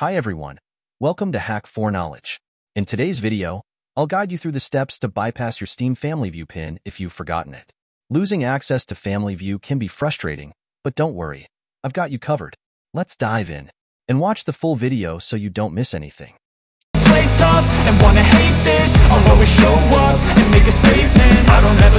Hi everyone, welcome to Hack4Knowledge. In today's video, I'll guide you through the steps to bypass your Steam Family View pin if you've forgotten it. Losing access to Family View can be frustrating, but don't worry, I've got you covered. Let's dive in and watch the full video so you don't miss anything. play tough and wanna hate this I'll always show up and make a statement I don't ever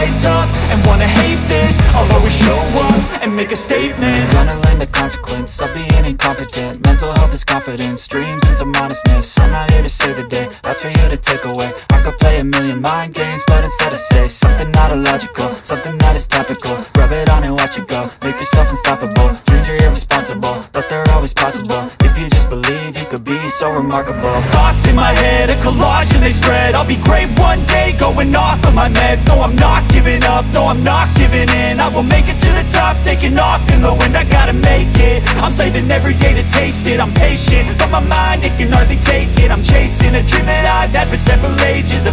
play tough and wanna hate this I'll always show up and make a statement. Gonna learn the consequence of being incompetent. Mental health is confidence, dreams and some honestness. I'm not here to save the day, that's for you to take away. I could play a million mind games, but instead I say Something not illogical, something that is topical. Rub it on and watch it go, make yourself unstoppable. Dreams are irresponsible, but they're always possible. If you just believe, you could be so remarkable. Thoughts in my head, a collage and they of my meds. No, I'm not giving up, no, I'm not giving in. I will make it to the top, taking off in the wind. I gotta make it, I'm saving every day to taste it. I'm patient, but my mind, it can hardly take it. I'm chasing a dream that I've had for several ages